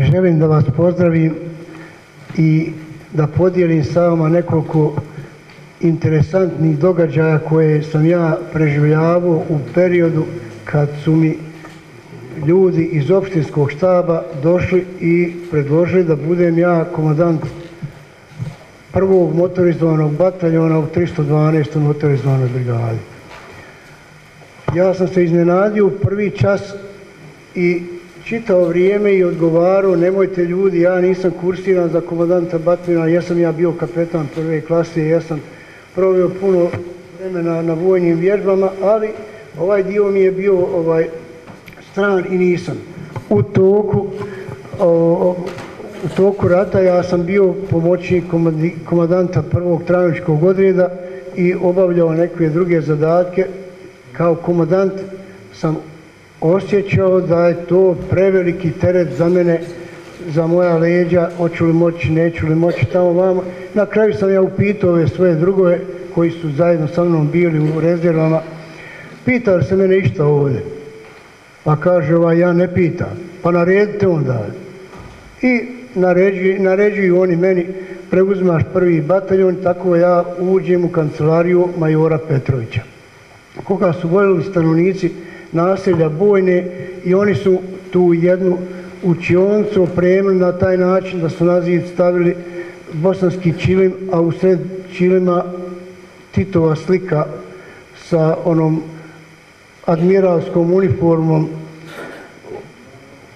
želim da vas pozdravim i da podijelim sa vama nekoliko interesantnih događaja koje sam ja preživljavao u periodu kad su mi ljudi iz opštinskog štaba došli i predložili da budem ja komandant prvog motorizovanog bataljona u 312. motorizovanoj brigadi. Ja sam se iznenadio u prvi čas i čitao vrijeme i odgovarao, nemojte ljudi, ja nisam kursiran za komandanta bataljona, jesam ja bio kapetan prve klase, jesam proveo puno vremena na vojnim vježbama, ali ovaj dio mi je bio ovaj stran i nisam. U toku, u toku rata ja sam bio pomoćnik komandanta prvog travničkog odreda i obavljao neke druge zadatke. Kao komandant sam osjećao da je to preveliki teret za mene, za moja leđa, hoću li moći, neću li moći tamo vamo. Na kraju sam ja upitao ove svoje drugove koji su zajedno sa mnom bili u rezervama, pitali se mene išta ovdje. Pa kaže ovaj, ja ne pitam, pa naredite onda. I naređuju, naređuju oni meni, preuzimaš prvi bataljon, tako ja uđem u kancelariju majora Petrovića. Koga su voljeli stanovnici naselja Bojne i oni su tu jednu učioncu opremili na taj način da su na zid stavili bosanski čilim, a u sred čilima Titova slika sa onom admiralskom uniformom.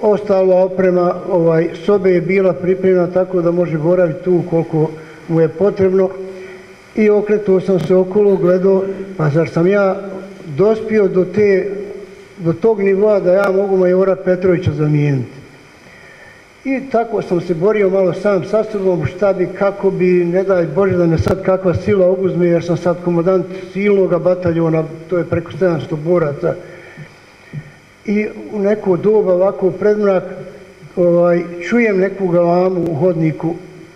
Ostala oprema ovaj, sobe je bila pripremljena tako da može boraviti tu koliko mu je potrebno. I okretuo sam se okolo, gledao, pa zar sam ja dospio do, te, do tog nivoa da ja mogu majora Petrovića zamijeniti. I tako sam se borio malo sam sa sobom šta bi, kako bi, ne daj Bože da me sad kakva sila obuzme jer sam sad komandant silnoga bataljona, to je preko 700 boraca. I u neko doba ovako predmrak ovaj, čujem neku galamu u hodniku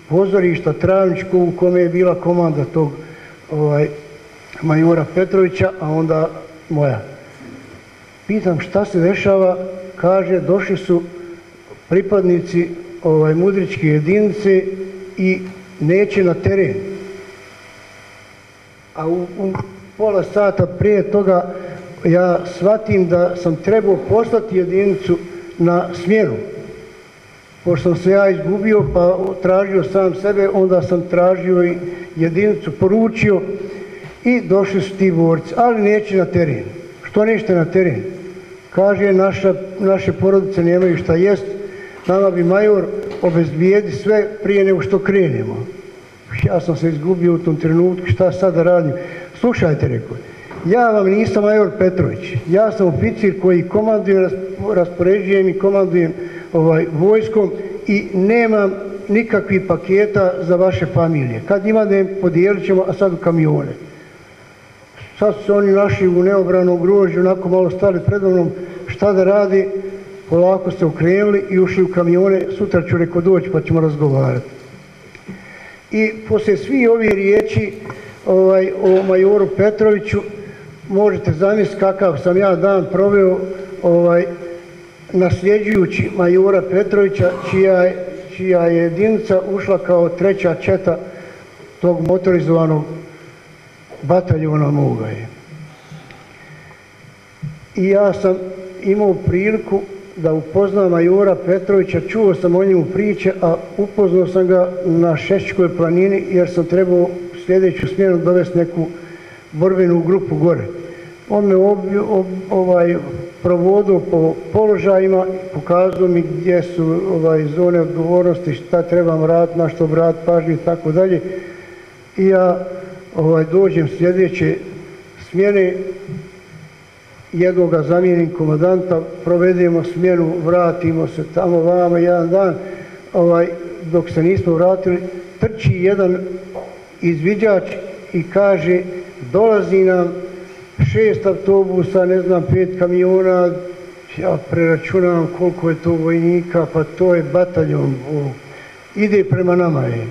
pozorišta Travničku u kome je bila komanda tog ovaj, majora Petrovića, a onda moja. Pitam šta se dešava, kaže došli su pripadnici ovaj, mudričke jedinice i neće na teren. A u, pola sata prije toga ja shvatim da sam trebao poslati jedinicu na smjeru. Pošto sam se ja izgubio pa tražio sam sebe, onda sam tražio i jedinicu, poručio i došli su ti borci, ali neće na teren. Što nećete na teren? Kaže, naše porodice nemaju šta jest, nama bi major obezbijedi sve prije nego što krenemo. Ja sam se izgubio u tom trenutku, šta sad radim? Slušajte, rekao, ja vam nisam major Petrović, ja sam oficir koji komandujem, raspoređujem i komandujem ovaj, vojskom i nemam nikakvih paketa za vaše familije. Kad imate, podijelit ćemo, a sad u kamione. Sad su oni našli u neobranom grožju, onako malo stali predovnom, šta da radi, polako ste okrenuli i ušli u kamione, sutra ću reko doći pa ćemo razgovarati. I poslije svi ovi riječi ovaj, o majoru Petroviću, možete zamisliti kakav sam ja dan proveo ovaj, nasljeđujući majora Petrovića, čija je, čija je jedinica ušla kao treća četa tog motorizovanog bataljona moga je. I ja sam imao priliku da upoznam majora Petrovića, čuo sam o njemu priče, a upoznao sam ga na Šešćkoj planini jer sam trebao sljedeću smjenu dovesti neku borbenu grupu gore. On me ovaj, provodio po položajima, pokazao mi gdje su ovaj, zone odgovornosti, šta trebam raditi, na što obratiti pažnju i tako dalje. I ja ovaj, dođem sljedeće smjene, jednoga zamijenim komadanta, provedemo smjenu, vratimo se tamo vama jedan dan, ovaj, dok se nismo vratili, trči jedan izviđač i kaže dolazi nam šest autobusa, ne znam, pet kamiona, ja preračunam koliko je to vojnika, pa to je bataljon, ide prema nama je.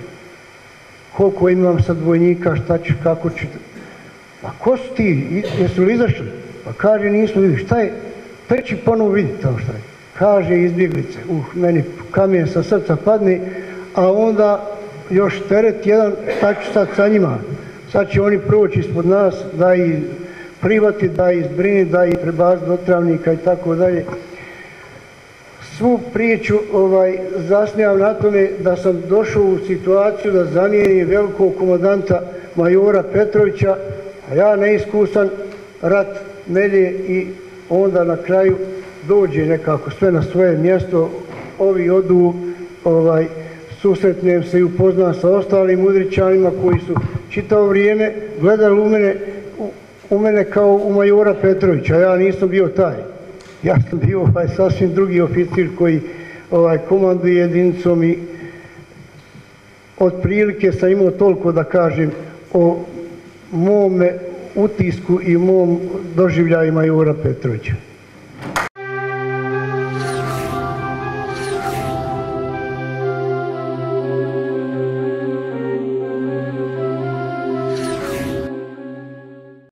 Koliko imam sad vojnika, šta ću, kako ću, a ko su ti, jesu li izašli? Pa kaže, nismo vidjeli, šta je, trči ponovo vidjeti tamo šta je. kaže izbjeglice, uh, meni kamen sa srca padne, a onda još teret jedan, šta ću sad sa njima? Sad će oni proći ispod nas, da ih privati, da ih zbrini, da ih prebaci do travnika i tako dalje. Svu priču ovaj, na tome da sam došao u situaciju da zamijenim velikog komandanta majora Petrovića, a ja neiskusan, rat melje i onda na kraju dođe nekako sve na svoje mjesto, ovi odu, ovaj, susretnem se i upoznam sa ostalim udričanima koji su čitavo vrijeme gledali u mene, u mene kao u majora Petrovića, ja nisam bio taj. Ja sam bio ovaj sasvim drugi oficir koji ovaj, komanduje jedinicom i otprilike sam imao toliko da kažem o mome utisku i mom doživljaju majora Petrovića.